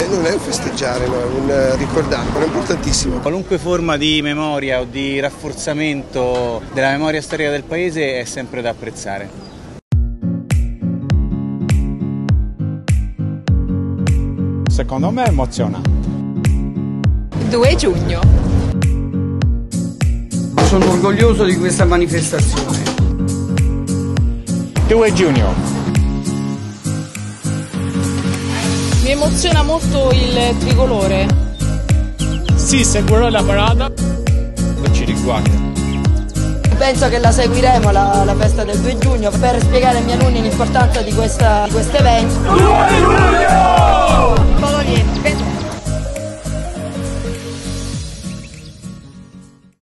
E non è un festeggiare, no, è un ricordare, è importantissimo. Qualunque forma di memoria o di rafforzamento della memoria storica del paese è sempre da apprezzare. Secondo me è emozionante. 2 giugno. Sono orgoglioso di questa manifestazione. 2 giugno. Emoziona molto il tricolore. Sì, seguirò la parata. Ci riguarda. Penso che la seguiremo la, la, festa del 2 giugno per spiegare ai miei alunni l'importanza di, questa, di questo evento. 2 giugno!